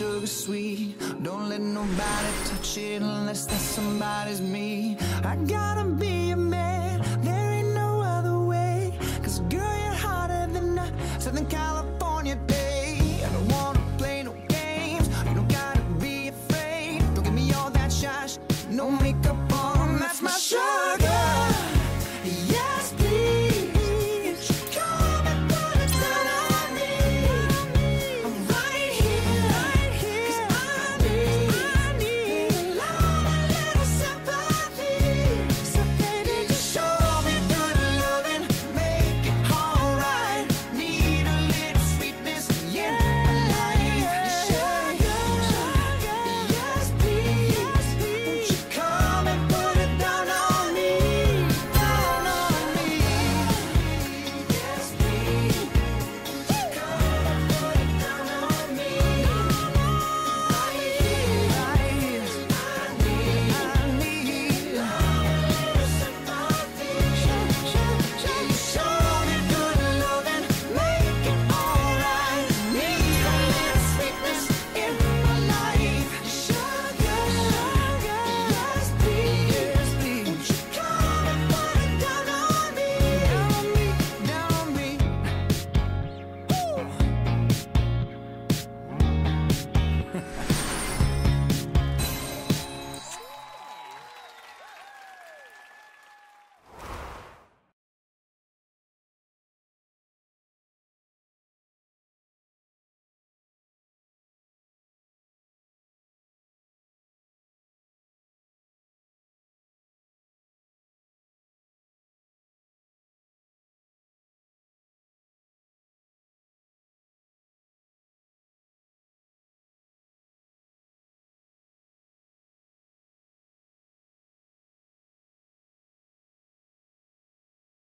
sugar sweet. Don't let nobody touch it unless that somebody's me. I gotta be a man, there ain't no other way. Cause girl, you're hotter than a Southern California.